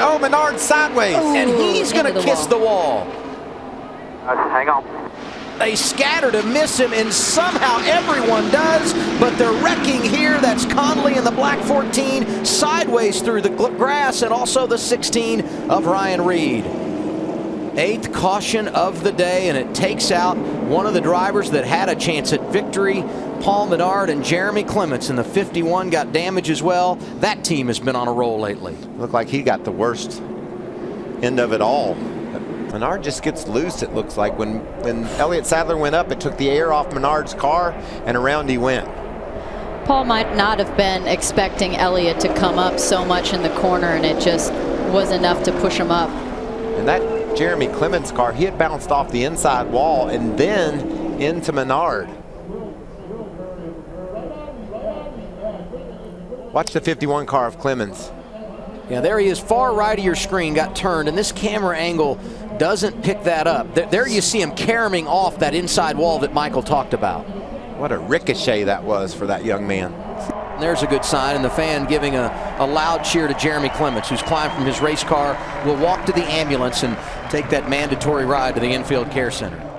Oh, Menard sideways. Ooh, and he's going to into the kiss the wall. Uh, hang on. They scatter to miss him, and somehow everyone does, but they're wrecking here. That's Conley in the black 14, sideways through the grass, and also the 16 of Ryan Reed. Eighth caution of the day, and it takes out one of the drivers that had a chance at victory. Paul Menard and Jeremy Clements in the 51 got damage as well. That team has been on a roll lately. Looked like he got the worst end of it all. Menard just gets loose, it looks like. When, when Elliott Sadler went up, it took the air off Menard's car, and around he went. Paul might not have been expecting Elliott to come up so much in the corner, and it just was enough to push him up. And that Jeremy Clements car, he had bounced off the inside wall and then into Menard. Watch the 51 car of Clements. Yeah, there he is, far right of your screen, got turned, and this camera angle doesn't pick that up. There you see him caroming off that inside wall that Michael talked about. What a ricochet that was for that young man. There's a good sign, and the fan giving a, a loud cheer to Jeremy Clements, who's climbed from his race car, will walk to the ambulance and take that mandatory ride to the infield care center.